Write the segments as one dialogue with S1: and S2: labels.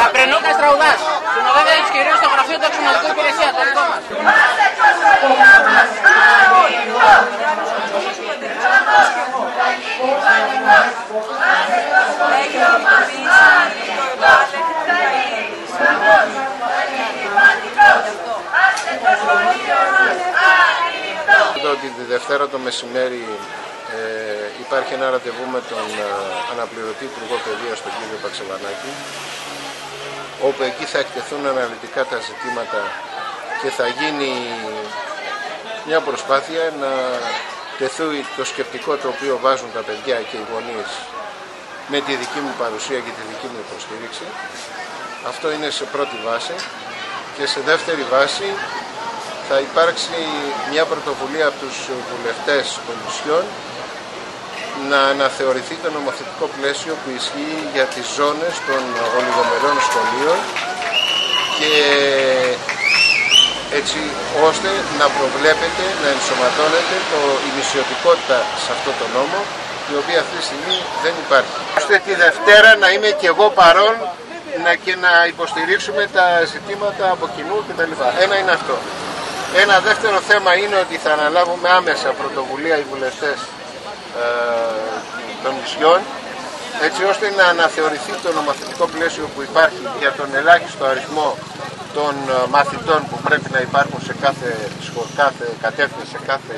S1: Καπρενούκας τραγουδάς. Συνοδεύεται τους κυρίους στο γραφείο του αξιωματικού υπηρεσία, το δικό μας.
S2: ότι τη Δευτέρα το μεσημέρι ε, υπάρχει ένα ραντεβού με τον ε, αναπληρωτή Υπουργό Παιδείας, τον κύριο Παξεβανάκη, όπου εκεί θα εκτεθούν αναλυτικά τα ζητήματα και θα γίνει μια προσπάθεια να τεθούν το σκεπτικό το οποίο βάζουν τα παιδιά και οι γονείς με τη δική μου παρουσία και τη δική μου υποστήριξη. Αυτό είναι σε πρώτη βάση και σε δεύτερη βάση θα υπάρξει μια πρωτοβουλία από τους βουλευτές των νησιών να αναθεωρηθεί το νομοθετικό πλαίσιο που ισχύει για τις ζώνες των ολιγομερών σχολείων και έτσι ώστε να προβλέπεται, να ενσωματώνεται το, η νησιωτικότητα σε αυτό το νόμο η οποία αυτή τη στιγμή δεν υπάρχει. Ώστε τη Δευτέρα να είμαι και εγώ παρόν να, και να υποστηρίξουμε τα ζητήματα από κοινού κτλ. Ένα είναι αυτό. Ένα δεύτερο θέμα είναι ότι θα αναλάβουμε άμεσα πρωτοβουλία οι βουλευτές ε, των νησιών έτσι ώστε να αναθεωρηθεί το νομοθετικό πλαίσιο που υπάρχει για τον ελάχιστο αριθμό των ε, μαθητών που πρέπει να υπάρχουν σε κάθε, κάθε κατεύθυνση, σε κάθε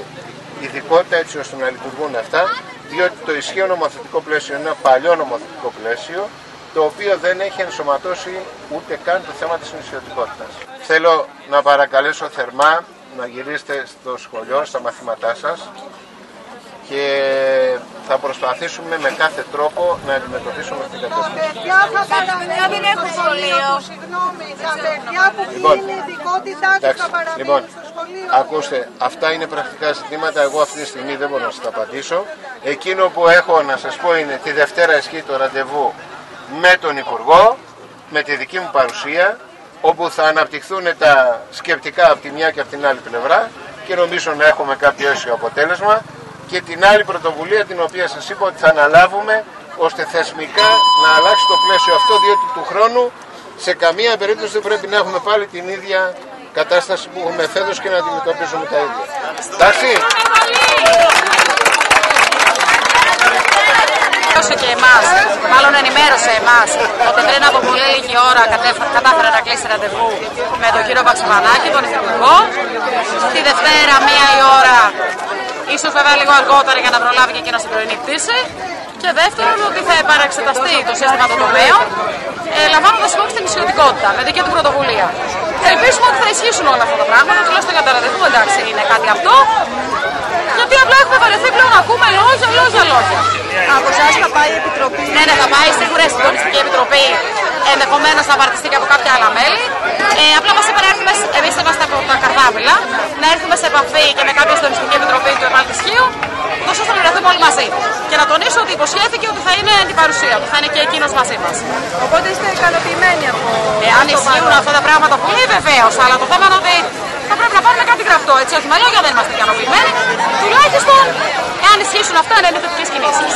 S2: ειδικότητα έτσι ώστε να λειτουργούν αυτά διότι το ισχύο νομοθετικό πλαίσιο είναι ένα παλιό νομοθετικό πλαίσιο το οποίο δεν έχει ενσωματώσει ούτε καν το θέμα της νησιωτικότητας. Θέλω να παρακαλέσω θερμά να γυρίσετε στο σχολείο, στα μαθήματά σας και θα προσπαθήσουμε με κάθε τρόπο να αντιμετωπίσουμε αυτή την κατάσταση.
S3: Τα παιδιά δεν έχουν σχολείο. Συγγνώμη, τα παιδιά που
S2: Λοιπόν,
S3: είναι ειδικότητά τους
S2: Εντάξει,
S3: θα παραμείνουν
S2: λοιπόν,
S3: στο σχολείο.
S2: ακούστε, αυτά είναι πρακτικά ζητήματα, εγώ αυτή τη στιγμή δεν μπορώ να σας τα απαντήσω. Εκείνο που έχω να σας πω είναι τη Δευτέρα ισχύει το ραντεβού με τον Υπουργό, με τη δική μου παρουσία, όπου θα αναπτυχθούν τα σκεπτικά από τη μια και από την άλλη πλευρά και νομίζω να έχουμε κάποιο αίσιο αποτέλεσμα και την άλλη πρωτοβουλία την οποία σας είπα ότι θα αναλάβουμε ώστε θεσμικά να αλλάξει το πλαίσιο αυτό διότι του χρόνου σε καμία περίπτωση δεν πρέπει να έχουμε πάλι την ίδια κατάσταση που έχουμε φέτος και να αντιμετωπίζουμε τα ίδια. Εντάξει.
S4: ενημέρωσε και εμάς, μάλλον ενημέρωσε εμάς, ότι πριν από πολύ λίγη ώρα κατάφερε να κλείσει ραντεβού με τον κύριο Παξιβανάκη, τον Υφυπουργό. Τη Δευτέρα, μία η ώρα, ίσως βέβαια λίγο αργότερα για να προλάβει και εκείνος την πρωινή πτήση. Και δεύτερον, ότι θα επαναξεταστεί το σύστημα των τομέων, ε, λαμβάνοντας υπόψη την ισιωτικότητα, με δική του πρωτοβουλία. Ελπίζουμε ότι θα ισχύσουν όλα αυτά τα πράγματα, τουλάχιστον για τα ραντεβού, εντάξει, είναι κάτι αυτό. Γιατί απλά έχουμε βαρεθεί πλέον να ακούμε λόγια, λόγια, λόγια.
S3: Από εσάς θα πάει η Επιτροπή;
S4: Ναι, ναι, θα πάει σίγουρα η Συντονιστική Επιτροπή, ενδεχομένως να βαρτιστεί και από κάποια άλλα μέλη. Ε, απλά μας είπαν να έρθουμε, εμείς είμαστε από τα Καρδάβυλα, να έρθουμε σε επαφή και με κάποια Συντονιστική Επιτροπή του Επαλτισχύου, τόσο ώστε να βρεθούμε όλοι μαζί. Και να τονίσω ότι υποσχέθηκε ότι θα είναι αντιπαρουσία, ότι θα είναι και εκείνος μαζί μας.
S3: Οπότε είστε ικανοποιημένοι από
S4: Εάν ισχύουν αυτά τα πράγματα που λέει βεβαίως, αλλά το θέμα είναι ότι θα πρέπει να πάρουμε κάτι γραφτό. Έτσι, όχι με λόγια δεν είμαστε ικανοποιημένοι. Τουλάχιστον, εάν ισχύσουν αυτά, να είναι θετικέ κινήσεις.